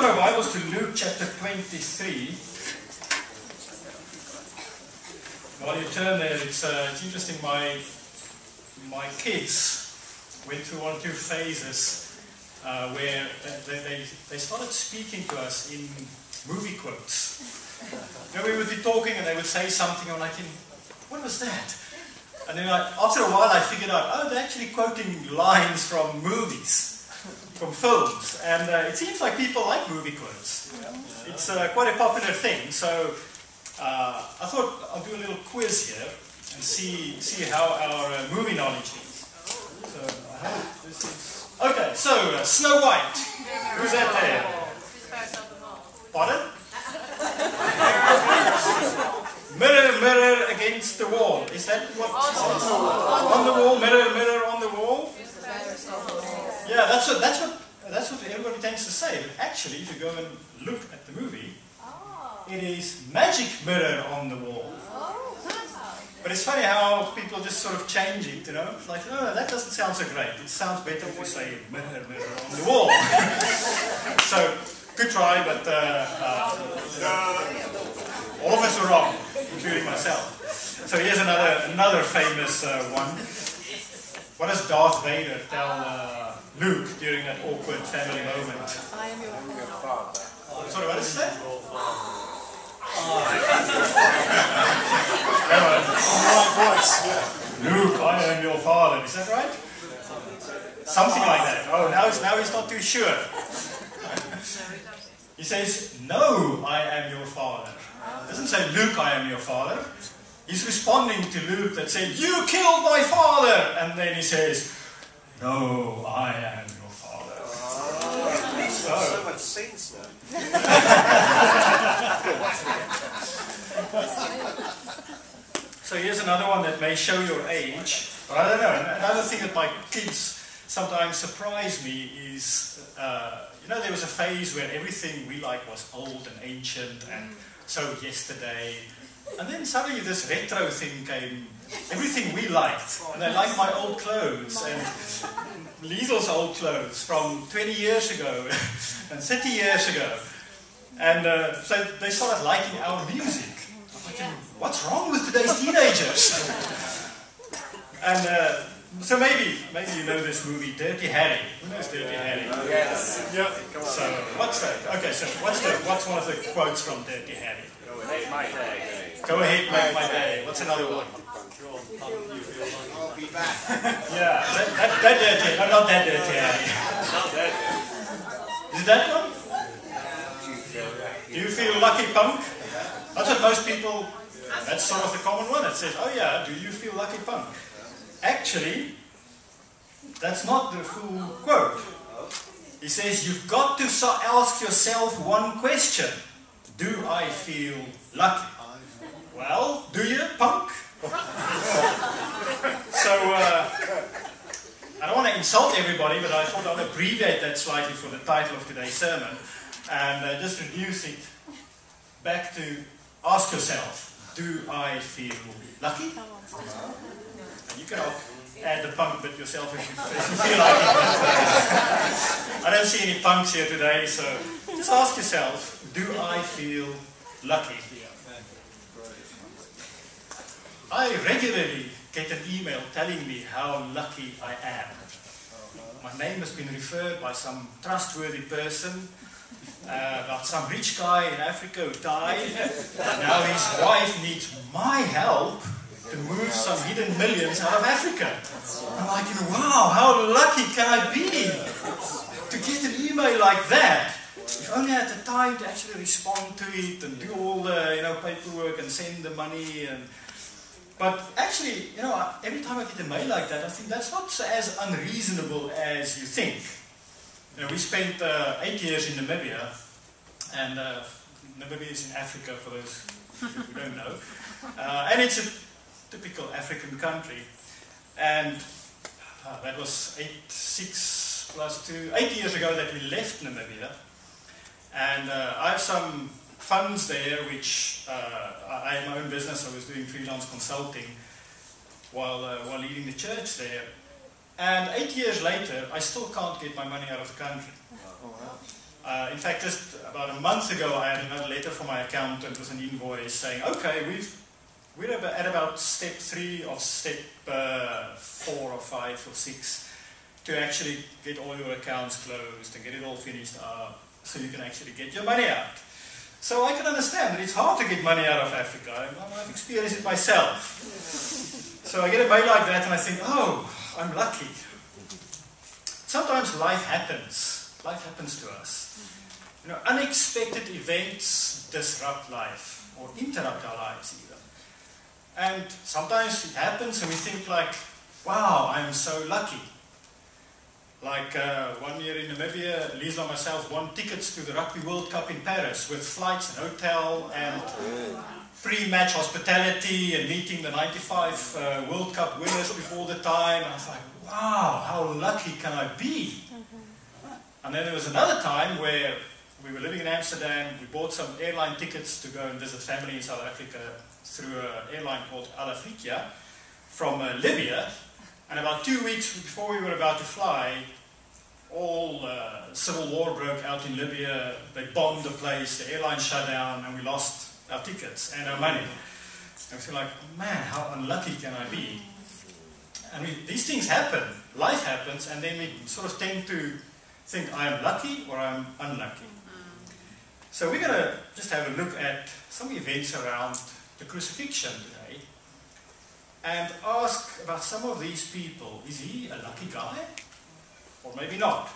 open our Bibles to Luke chapter 23. While you turn there, it's, uh, it's interesting. My, my kids went through one or two phases uh, where they, they, they started speaking to us in movie quotes. You know, we would be talking and they would say something, and I'm like, what was that? And then I, after a while I figured out, oh, they're actually quoting lines from movies, from films. And uh, it seems like people like movie quotes. It's uh, quite a popular thing. So uh, I thought I'll do a little quiz here and see see how our uh, movie knowledge is. So is okay. So uh, Snow White, who's that there? Pardon? mirror, mirror against the wall. Is that what? On the wall, mirror, mirror that's what that's what that's what everybody tends to say. But actually, if you go and look at the movie, it is magic mirror on the wall. But it's funny how people just sort of change it, you know? It's like, oh, that doesn't sound so great. It sounds better if we say mirror, mirror on the wall. so, good try, but uh, uh, all of us are wrong, including myself. So here's another another famous uh, one. What does Darth Vader tell uh, Luke during that awkward family moment? I am your father. Oh, sorry, what does he say? Luke, I am your father. Is that right? Something like that. Oh, now he's, now he's not too sure. He says, No, I am your father. doesn't say, Luke, I am your father. He's responding to Luke that said, You killed my father. And then he says, No, I am your father. So, so much sense now. So here's another one that may show your age. But I don't know. Another thing that my kids sometimes surprise me is, uh, you know, there was a phase where everything we liked was old and ancient and so yesterday. And then suddenly this retro thing came. Everything we liked. And they liked my old clothes and Liesel's old clothes from 20 years ago and 30 years ago. And uh, so they started liking our music. I'm thinking, what's wrong with today's teenagers? and uh, so maybe, maybe you know this movie, Dirty Harry. Who knows Dirty Harry? Yes. Yeah. So what's that? Okay, so what's the what's one of the quotes from Dirty Harry? Go ahead, Make my day. Go ahead, make my day. What's another one? I'll be back. Yeah, that, that, that dirty, no, not that dirty. Not that. Is it that one? Do you feel lucky, punk? That's what most people, that's sort of the common one. It says, oh yeah, do you feel lucky, punk? Actually, that's not the full quote. He says, you've got to so- ask yourself one question. Do I feel lucky? Well, do you, punk? so, uh, I don't want to insult everybody, but I thought I'll abbreviate that slightly for the title of today's sermon and uh, just reduce it back to ask yourself, do I feel lucky? And you can add the punk bit yourself if you, if you feel like it. I don't see any punks here today, so just ask yourself, do I feel lucky? I regularly get an email telling me how lucky I am. My name has been referred by some trustworthy person uh, about some rich guy in Africa who died. And now his wife needs my help to move some hidden millions out of Africa. I'm like, wow, how lucky can I be to get an email like that? If only I had the time to actually respond to it and do all the you know paperwork and send the money and but actually, you know, every time I get a mail like that, I think that's not as unreasonable as you think. You know, we spent uh, eight years in Namibia, and uh, Namibia is in Africa for those who don't know. Uh, and it's a typical African country. And uh, that was eight, six plus two, eight years ago that we left Namibia. And uh, I have some funds there, which uh, I had my own business. I was doing freelance consulting while uh, while leading the church there. And eight years later, I still can't get my money out of the country. Uh, in fact, just about a month ago, I had another letter from my accountant with an invoice saying, okay, we've, we're at about step three of step uh, four or five or six to actually get all your accounts closed and get it all finished up so you can actually get your money out. So I can understand that it's hard to get money out of Africa. I've experienced it myself. So I get a mail like that and I think, oh, I'm lucky. Sometimes life happens. Life happens to us. You know, unexpected events disrupt life or interrupt our lives even. And sometimes it happens and we think like, wow, I'm so lucky. Like uh, one year in Namibia, Lisa and myself won tickets to the Rugby World Cup in Paris with flights and hotel and pre-match hospitality and meeting the 95 uh, World Cup winners before the time. And I was like, wow, how lucky can I be? And then there was another time where we were living in Amsterdam. We bought some airline tickets to go and visit family in South Africa through an airline called Al Afrika from uh, Libya. And about two weeks before we were about to fly, all uh, civil war broke out in Libya. They bombed the place, the airline shut down, and we lost our tickets and our money. And we feel like, man, how unlucky can I be? I mean, these things happen. Life happens, and then we sort of tend to think I am lucky or I'm unlucky. So we're going to just have a look at some events around the crucifixion today and ask about some of these people. Is he a lucky guy? Or maybe not.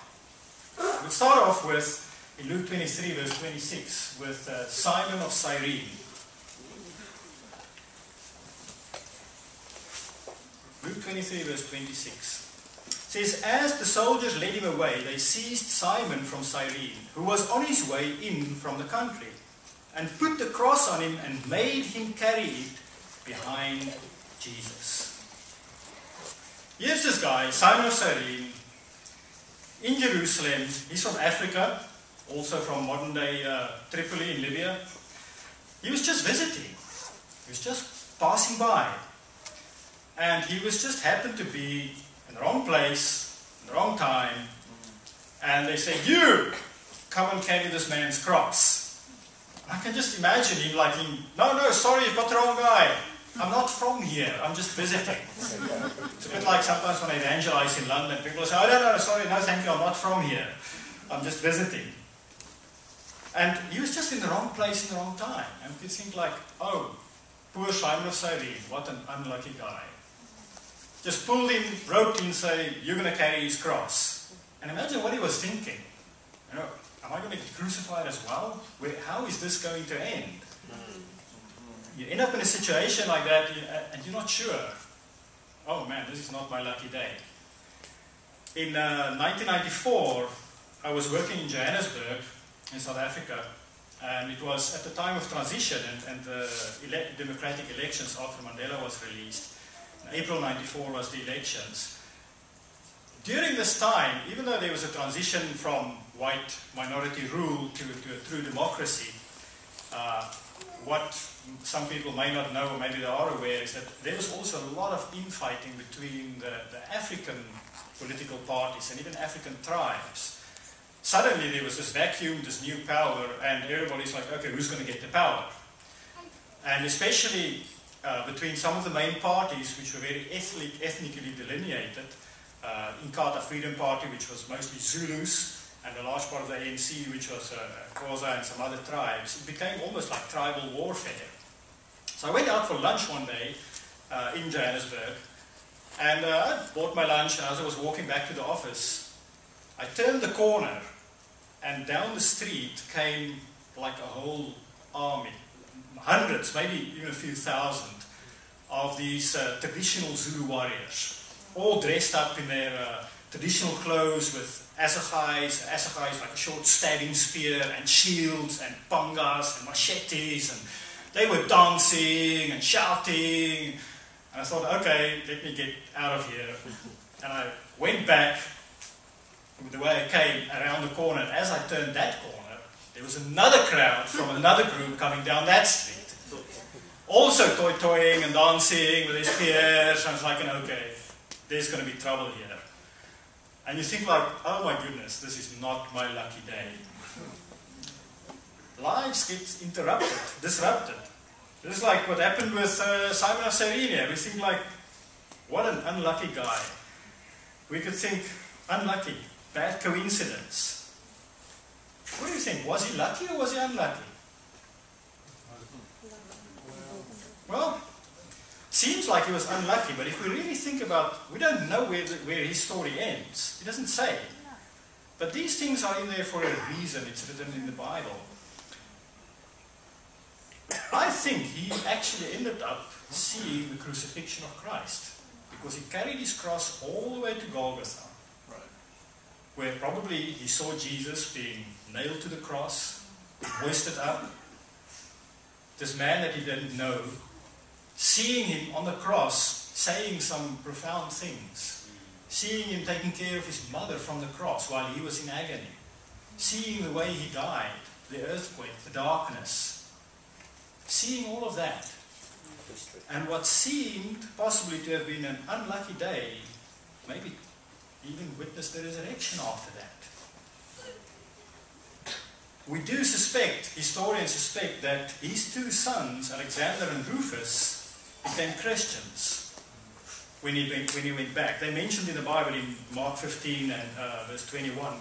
We'll start off with, in Luke 23, verse 26, with uh, Simon of Cyrene. Luke 23, verse 26 says, As the soldiers led him away, they seized Simon from Cyrene, who was on his way in from the country, and put the cross on him and made him carry it behind Jesus. Here's this guy, Simon of Cyrene, in Jerusalem. He's from Africa, also from modern day uh, Tripoli in Libya. He was just visiting, he was just passing by. And he was just happened to be in the wrong place, in the wrong time. And they say, You come and carry this man's cross. I can just imagine him like, No, no, sorry, you've got the wrong guy. I'm not from here, I'm just visiting. It's a bit like sometimes when I evangelize in London, people say, Oh, no, no, sorry, no, thank you, I'm not from here. I'm just visiting. And he was just in the wrong place in the wrong time. And could think like, oh, poor Simon of Cyrene, what an unlucky guy. Just pulled him, roped him, say, you're going to carry his cross. And imagine what he was thinking. You know, am I going to get crucified as well? How is this going to end? You end up in a situation like that and you're not sure. Oh man, this is not my lucky day. In uh, 1994, I was working in Johannesburg, in South Africa, and it was at the time of transition and, and the ele democratic elections after Mandela was released. April 94 was the elections. During this time, even though there was a transition from white minority rule to, to a true democracy, uh, what some people may not know, or maybe they are aware, is that there was also a lot of infighting between the, the African political parties and even African tribes. Suddenly there was this vacuum, this new power, and everybody's like, okay, who's going to get the power? And especially uh, between some of the main parties, which were very ethnic, ethnically delineated, uh, Inkatha Freedom Party, which was mostly Zulus, and a large part of the ANC, which was uh, Xhosa and some other tribes, it became almost like tribal warfare. So I went out for lunch one day uh, in Johannesburg, and uh, I bought my lunch, and as I was walking back to the office, I turned the corner, and down the street came like a whole army, hundreds, maybe even a few thousand, of these uh, traditional Zulu warriors, all dressed up in their uh, traditional clothes with assegais. Assegai is like a short stabbing spear, and shields, and pangas, and machetes, and they were dancing and shouting. And I thought, okay, let me get out of here. And I went back the way I came around the corner. And as I turned that corner, there was another crowd from another group coming down that street. Also toy-toying and dancing with their spears. And I was like, okay, there's going to be trouble here. And you think like, oh my goodness, this is not my lucky day. Lives get interrupted, disrupted. This is like what happened with uh, Simon of Cyrene. We think like, what an unlucky guy. We could think, unlucky, bad coincidence. What do you think? Was he lucky or was he unlucky? Well, seems like he was unlucky, but if we really think about, we don't know where, the, where his story ends. It doesn't say. But these things are in there for a reason. It's written in the Bible. I think he actually ended up seeing the crucifixion of Christ because he carried his cross all the way to Golgotha, Right. where probably he saw Jesus being nailed to the cross, hoisted up. This man that he didn't know, seeing him on the cross, saying some profound things, seeing him taking care of his mother from the cross while he was in agony, seeing the way he died, the earthquake, the darkness, seeing all of that. And what seemed possibly to have been an unlucky day, maybe even witnessed the resurrection after that. We do suspect, historians suspect, that his two sons, Alexander and Rufus, became Christians when he went, when he went back. They mentioned in the Bible in Mark 15 and uh, verse 21,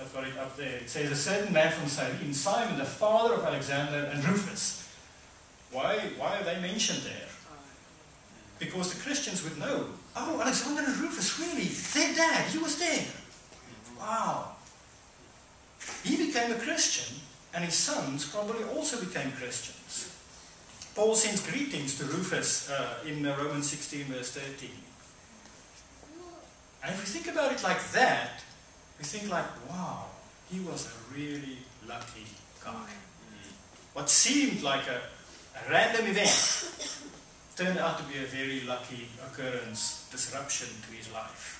I've got it up there. It says, A certain man from Cyrene, Simon, the father of Alexander and Rufus. Why, why are they mentioned there? Because the Christians would know, oh, Alexander and Rufus, really? Their dad, he was there. Wow. He became a Christian, and his sons probably also became Christians. Paul sends greetings to Rufus uh, in uh, Romans 16, verse 13. And if we think about it like that, we think like, wow, he was a really lucky guy. What seemed like a, a random event turned out to be a very lucky occurrence, disruption to his life.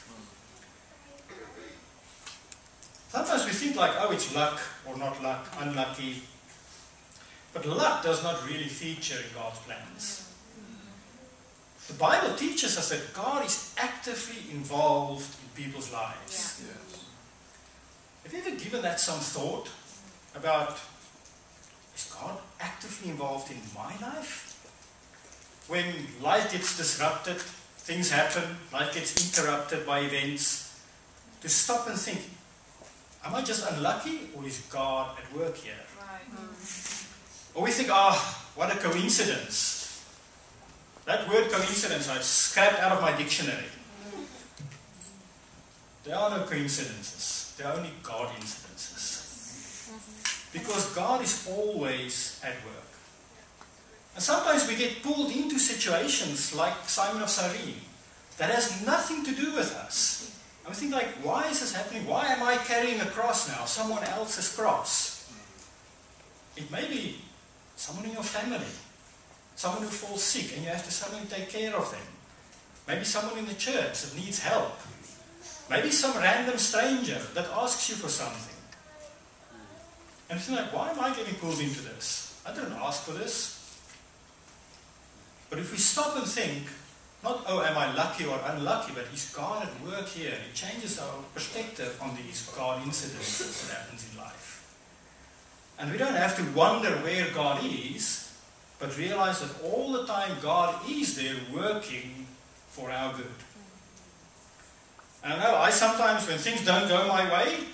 Sometimes we think like, oh, it's luck or not luck, unlucky. But luck does not really feature in God's plans. The Bible teaches us that God is actively involved in people's lives. Yes. Have you ever given that some thought about is God actively involved in my life? When life gets disrupted, things happen, life gets interrupted by events, to stop and think, am I just unlucky or is God at work here? Mm. Or we think, ah, what a coincidence. That word coincidence I've scrapped out of my dictionary. There are no coincidences. There are only God incidences. Because God is always at work. And sometimes we get pulled into situations like Simon of Cyrene that has nothing to do with us. And we think like, why is this happening? Why am I carrying a cross now? Someone else's cross. It may be someone in your family. Someone who falls sick and you have to suddenly take care of them. Maybe someone in the church that needs help. Maybe some random stranger that asks you for something. And think like, why am I getting pulled into this? I didn't ask for this. But if we stop and think, not, oh, am I lucky or unlucky, but is God at work here? It changes our perspective on these God incidences that happens in life. And we don't have to wonder where God is, but realize that all the time God is there working for our good. And I know I sometimes, when things don't go my way,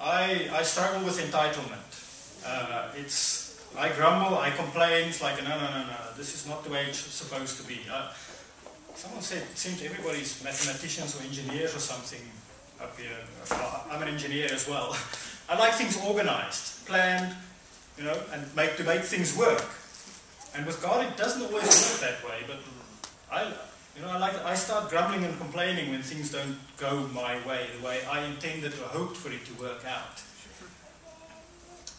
I, I struggle with entitlement. Uh, it's I grumble, I complain. It's like no, no, no, no. This is not the way it's supposed to be. Uh, someone said it seems everybody's mathematicians or engineers or something up here. I'm an engineer as well. I like things organized, planned, you know, and make to make things work. And with God, it doesn't always work that way. But I, you know, I like I start grumbling and complaining when things don't go my way, the way I intended or hoped for it to work out.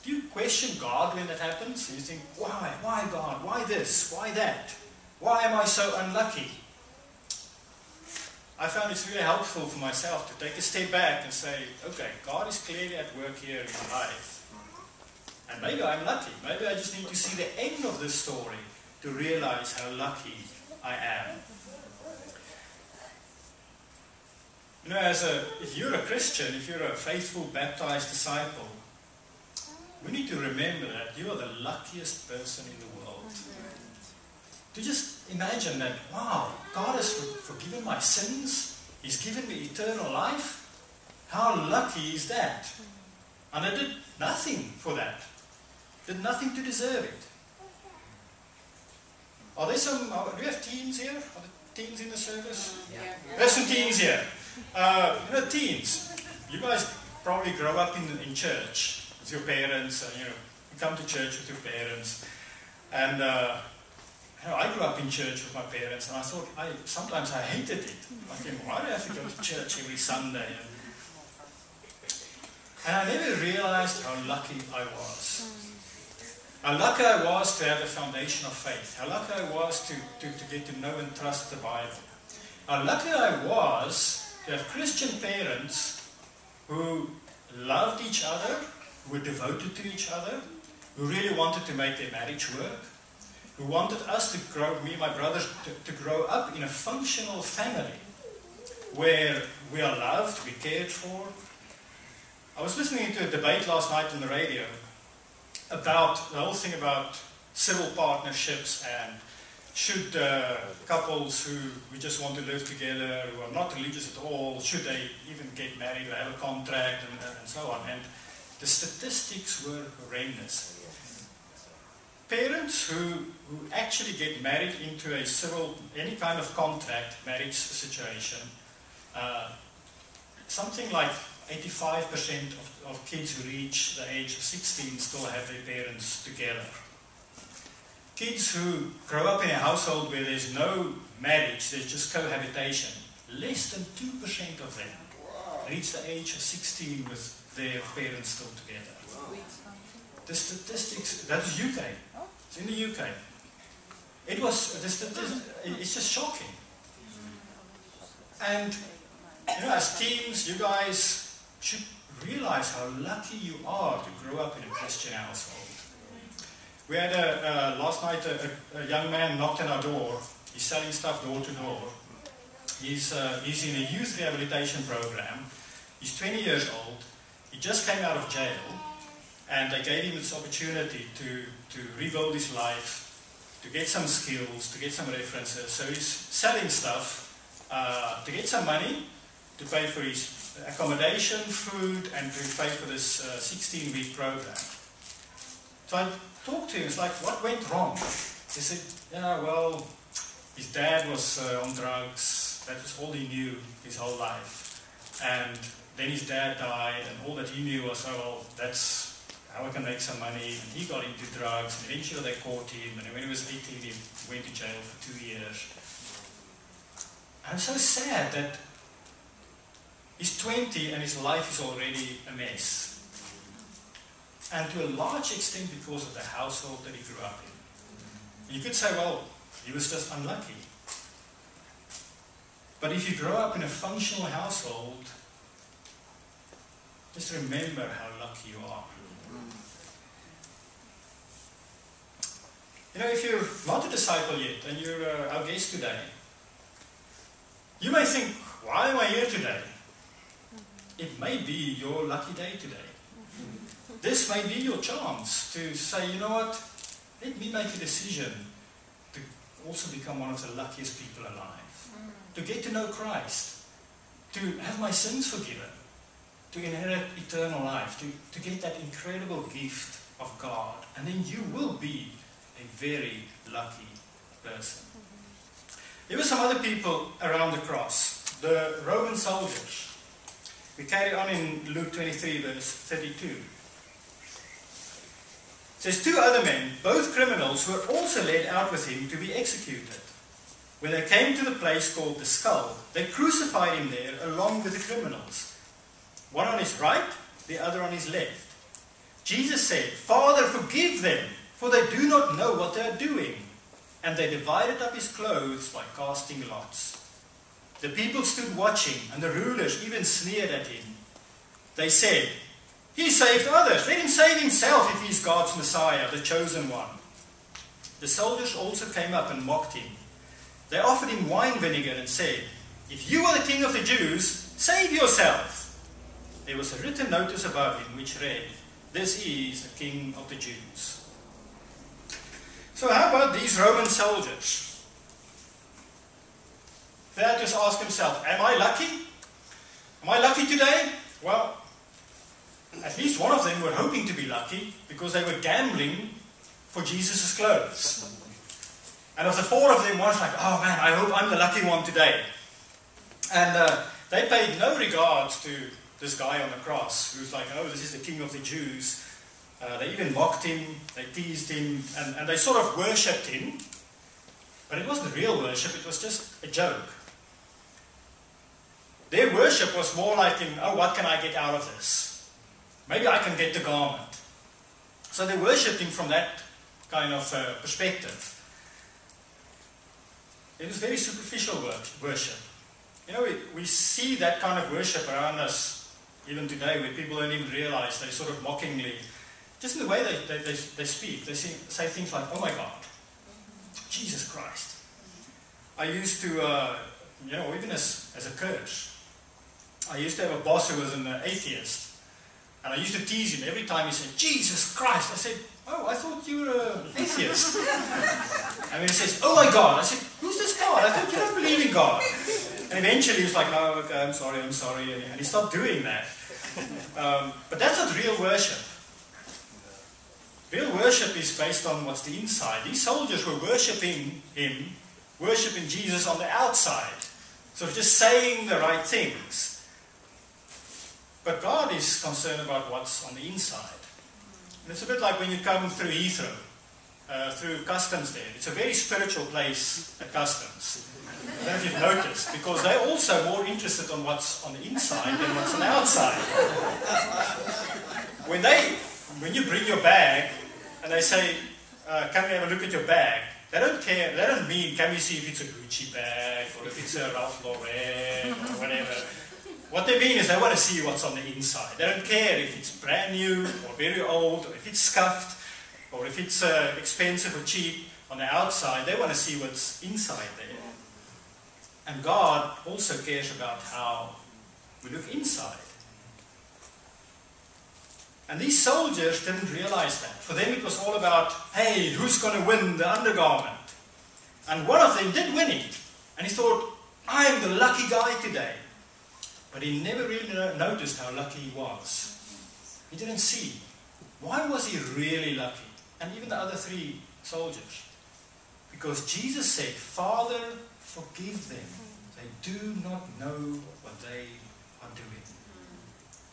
Do you question God when that happens? You think, why? Why God? Why this? Why that? Why am I so unlucky? I found it's really helpful for myself to take a step back and say, okay, God is clearly at work here in my life. And maybe I'm lucky. Maybe I just need to see the end of this story to realize how lucky I am. You know, as a, if you're a Christian, if you're a faithful baptized disciple, we need to remember that you are the luckiest person in the world. To just imagine that, wow, God has forgiven my sins, He's given me eternal life. How lucky is that? And I did nothing for that, did nothing to deserve it. Are there some, do we have teens here? Are there teens in the service? Yeah. There's some teens here. Uh, you know, teens, you guys probably grow up in, in church with your parents, and you know, you come to church with your parents. And uh, know, I grew up in church with my parents, and I thought, I sometimes I hated it. I think, why do I have to go to church every Sunday? And, and I never realized how lucky I was. How lucky I was to have a foundation of faith. How lucky I was to, to, to get to know and trust the Bible. How lucky I was to have Christian parents who loved each other, who were devoted to each other, who really wanted to make their marriage work, who wanted us to grow, me and my brothers, to, to grow up in a functional family where we are loved, we cared for. I was listening to a debate last night on the radio about the whole thing about civil partnerships and should uh, couples who, who just want to live together, who are not religious at all, should they even get married or have a contract and, and so on. And the statistics were horrendous. Parents who, who actually get married into a civil, any kind of contract, marriage situation, uh, something like 85% of, of kids who reach the age of 16 still have their parents together. Kids who grow up in a household where there's no marriage, there's just cohabitation, less than 2% of them reach the age of 16 with their parents still together. The statistics, that is UK. It's in the UK. It was, it's just shocking. And, you know, as teens, you guys should realize how lucky you are to grow up in a Christian household. We had a, last night a, a, young man knocked on our door. He's selling stuff door to door. He's, uh, he's in a youth rehabilitation program. He's 20 years old. He just came out of jail. And they gave him this opportunity to, to rebuild his life, to get some skills, to get some references. So he's selling stuff uh, to get some money, to pay for his accommodation, food, and to pay for this 16-week uh, program. So I talked to him. It's like, what went wrong? He said, yeah, well, his dad was uh, on drugs. That was all he knew his whole life. And then his dad died, and all that he knew was, oh, well, that's how I can make some money. And he got into drugs, and eventually they caught him. And when he was 18, he went to jail for two years. I'm so sad that he's 20 and his life is already a mess. And to a large extent because of the household that he grew up in. You could say, well, he was just unlucky. But if you grow up in a functional household, just remember how lucky you are. You know, if you're not a disciple yet and you're uh, guest today, you may think, why am I here today? It may be your lucky day today. This may be your chance to say, you know what, let me make a decision to also become one of the luckiest people alive. To get to know Christ. To have my sins forgiven. To inherit eternal life. To, to get that incredible gift of God. And then you will be a very lucky person. There were some other people around the cross, the Roman soldiers. We carry on in Luke 23, verse 32. It says, Two other men, both criminals, were also led out with him to be executed. When they came to the place called the skull, they crucified him there along with the criminals, one on his right, the other on his left. Jesus said, Father, forgive them, for they do not know what they are doing. And they divided up his clothes by casting lots. The people stood watching, and the rulers even sneered at him. They said, He saved others. Let him save himself if he is God's Messiah, the chosen one. The soldiers also came up and mocked him. They offered him wine vinegar and said, If you are the king of the Jews, save yourself. There was a written notice above him which read, This is the King of the Jews. So, how about these Roman soldiers? They had to ask himself, Am I lucky? Am I lucky today? Well, at least one of them were hoping to be lucky because they were gambling for Jesus' clothes. And of the four of them, one's like, oh man, I hope I'm the lucky one today. And uh, they paid no regards to this guy on the cross who's like, oh, this is the king of the Jews. Uh, they even mocked him, they teased him, and, and they sort of worshipped him. But it wasn't real worship, it was just a joke. Their worship was more like in, oh, what can I get out of this? Maybe I can get the garment. So they worshipped him from that kind of uh, perspective. It was very superficial worship. You know, we, we see that kind of worship around us even today where people don't even realize they sort of mockingly, just in the way they, they, they, they speak, they say, say things like, oh my God, Jesus Christ. I used to, uh, you know, even as, as a coach, I used to have a boss who was an atheist. And I used to tease him every time he said, Jesus Christ. I said, Oh, I thought you were an atheist. and he says, Oh my God. I said, Who's this God? I thought you don't believe in God. And eventually he was like, No, okay, I'm sorry, I'm sorry. And he stopped doing that. Um, but that's not real worship. Real worship is based on what's the inside. These soldiers were worshipping him, worshipping Jesus on the outside. So just saying the right things. But God is concerned about what's on the inside. And it's a bit like when you come through Heathrow, uh, through customs there. It's a very spiritual place at customs. I don't know if you've noticed, because they're also more interested on what's on the inside than what's on the outside. when they, when you bring your bag and they say, uh, "Can we have a look at your bag?" They don't care. They don't mean, "Can we see if it's a Gucci bag or if it's a Ralph Lauren or whatever." What they mean is they want to see what's on the inside. They don't care if it's brand new or very old, or if it's scuffed, or if it's uh, expensive or cheap on the outside. They want to see what's inside there. And God also cares about how we look inside. And these soldiers didn't realize that. For them it was all about, hey, who's going to win the undergarment? And one of them did win it. And he thought, I'm the lucky guy today. But he never really noticed how lucky he was. He didn't see. Why was he really lucky? And even the other three soldiers. Because Jesus said, Father, forgive them. They do not know what they are doing.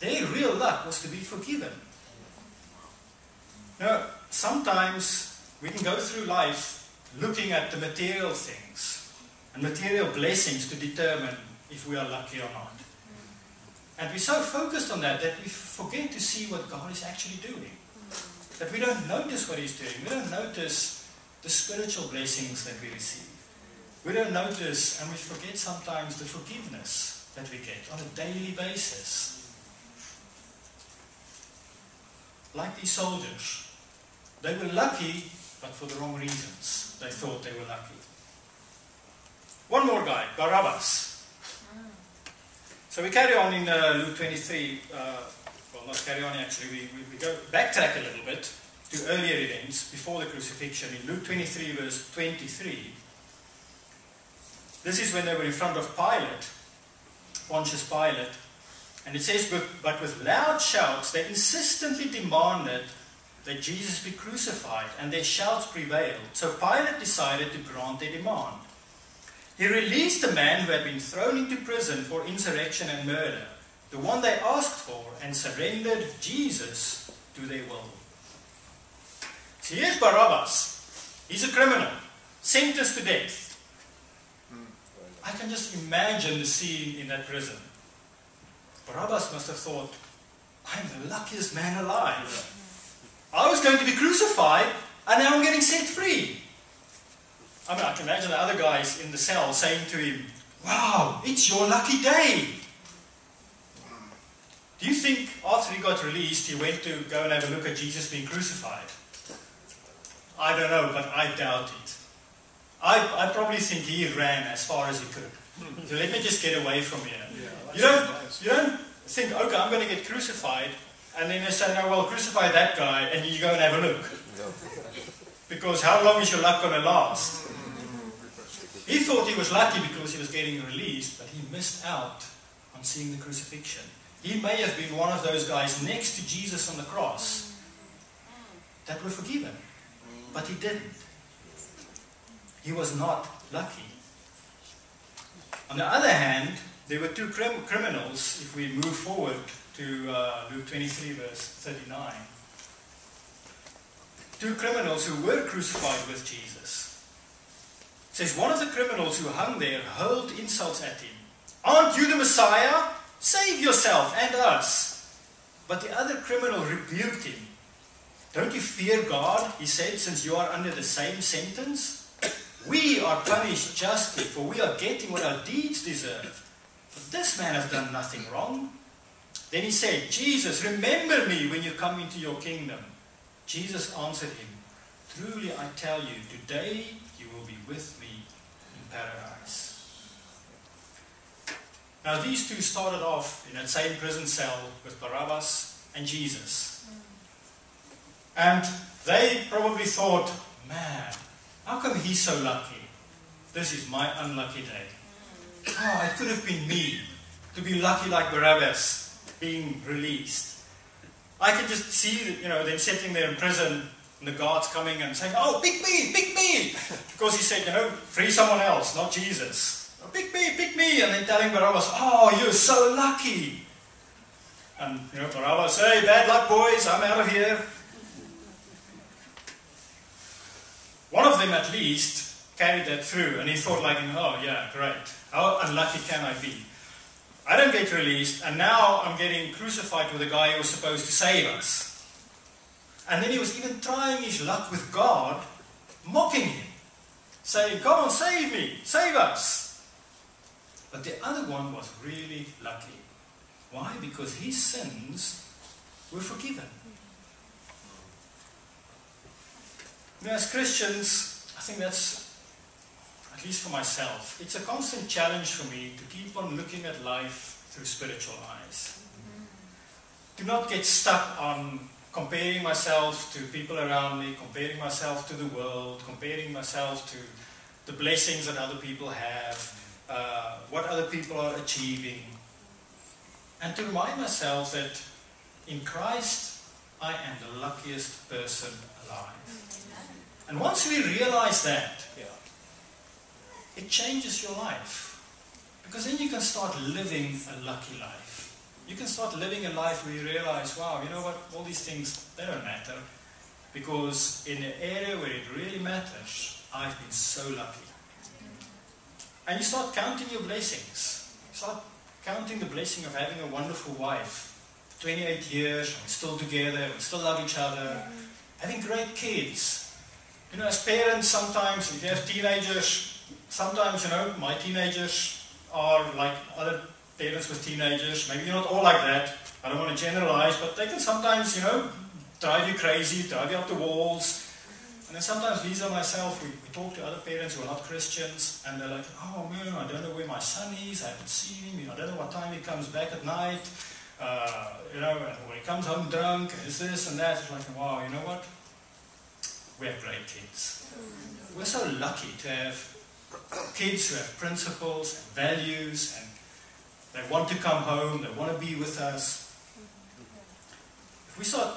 Their real luck was to be forgiven. Now, sometimes we can go through life looking at the material things and material blessings to determine if we are lucky or not. And we're so focused on that that we forget to see what God is actually doing. That we don't notice what He's doing. We don't notice the spiritual blessings that we receive. We don't notice, and we forget sometimes the forgiveness that we get on a daily basis. Like these soldiers. They were lucky, but for the wrong reasons. They thought they were lucky. One more guy, Barabbas. So we carry on in uh, Luke 23. Uh, well, not carry on actually, we, we, we, go backtrack a little bit to earlier events before the crucifixion. In Luke 23, verse 23, this is when they were in front of Pilate, Pontius Pilate, and it says, But with loud shouts, they insistently demanded that Jesus be crucified, and their shouts prevailed. So Pilate decided to grant their demand. He released the man who had been thrown into prison for insurrection and murder, the one they asked for, and surrendered Jesus to their will. So here's Barabbas. He's a criminal, sentenced to death. I can just imagine the scene in that prison. Barabbas must have thought, I'm the luckiest man alive. I was going to be crucified, and now I'm getting set free. I mean, I can imagine the other guys in the cell saying to him, Wow, it's your lucky day. Do you think after he got released, he went to go and have a look at Jesus being crucified? I don't know, but I doubt it. I, I probably think he ran as far as he could. So let me just get away from here. You don't, you don't think, okay, I'm going to get crucified, And then they say, no, well, crucify that guy, and you go and have a look. Because how long is your luck going to last? He thought he was lucky because he was getting released, but he missed out on seeing the crucifixion. He may have been one of those guys next to Jesus on the cross that were forgiven, but he didn't. He was not lucky. On the other hand, there were two crim- criminals, if we move forward to uh, Luke 23, verse 39. Two criminals who were crucified with Jesus. It says, One of the criminals who hung there hurled insults at him. Aren't you the Messiah? Save yourself and us. But the other criminal rebuked him. Don't you fear God, he said, since you are under the same sentence? We are punished justly, for we are getting what our deeds deserve. But this man has done nothing wrong. Then he said, Jesus, remember me when you come into your kingdom. Jesus answered him, Truly I tell you, today you will be with me in paradise. Now, these two started off in that same prison cell with Barabbas and Jesus. And they probably thought, man, how come he's so lucky? This is my unlucky day. Oh, it could have been me to be lucky like Barabbas being released. I can just see, you know, them sitting there in prison and the guards coming and saying, oh, pick me, pick me. Because he said, you know, free someone else, not Jesus. Oh, pick me, pick me. And then telling Barabbas, oh, you're so lucky. And, you know, Barabbas, hey, bad luck, boys, I'm out of here. One of them, at least, carried that through, and he thought, like, oh, yeah, great. How unlucky can I be? I don't get released, and now I'm getting crucified with a guy who was supposed to save us. And then he was even trying his luck with God, mocking him, saying, Come on, save me, save us. But the other one was really lucky. Why? Because his sins were forgiven. You know, as Christians, I think that's, at least for myself, it's a constant challenge for me to keep on looking at life through spiritual eyes. Do not get stuck on comparing myself to people around me, comparing myself to the world, comparing myself to the blessings that other people have, uh, what other people are achieving. And to remind myself that in Christ, I am the luckiest person alive. And once we realize that, it changes your life. Because then you can start living a lucky life. You can start living a life where you realize, wow, you know what, all these things, they don't matter. Because in the area where it really matters, I've been so lucky. And you start counting your blessings. You start counting the blessing of having a wonderful wife. 28 years, we're still together, we still love each other. Having great kids. You know, as parents, sometimes, if you have teenagers, sometimes, you know, my teenagers are like other parents with teenagers. Maybe you're not all like that. I don't want to generalize, but they can sometimes, you know, drive you crazy, drive you up the walls. And then sometimes Lisa and myself, we, we talk to other parents who are not Christians, and they're like, oh man, I don't know where my son is, I haven't seen him, you know, I don't know what time he comes back at night, uh, you know, and when he comes home drunk, is this and that. It's like, wow, you know what? We have great kids. We're so lucky to have kids who have principles and values, and they want to come home, they want to be with us. If we start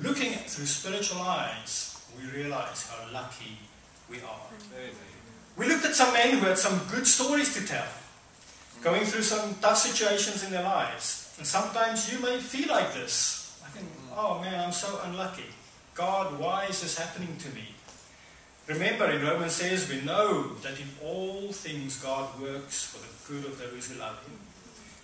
looking through spiritual eyes, we realize how lucky we are. We looked at some men who had some good stories to tell, going through some tough situations in their lives. And sometimes you may feel like this. I think, oh man, I'm so unlucky. God, why is this happening to me? Remember, in Romans says, we know that in all things God works for the good of those who love Him.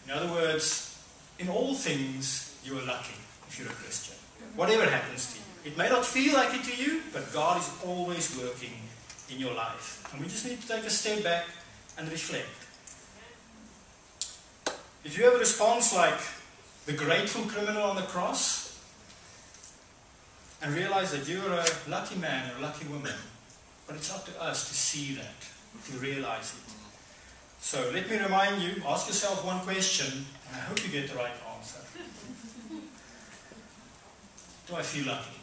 In other words, in all things you are lucky if you're a Christian. Whatever happens to you. It may not feel like it to you, but God is always working in your life. And we just need to take a step back and reflect. If you have a response like the grateful criminal on the cross, and realize that you're a lucky man or a lucky woman, but it's up to us to see that, to realize it. So let me remind you, ask yourself one question, and I hope you get the right answer. Do I feel lucky?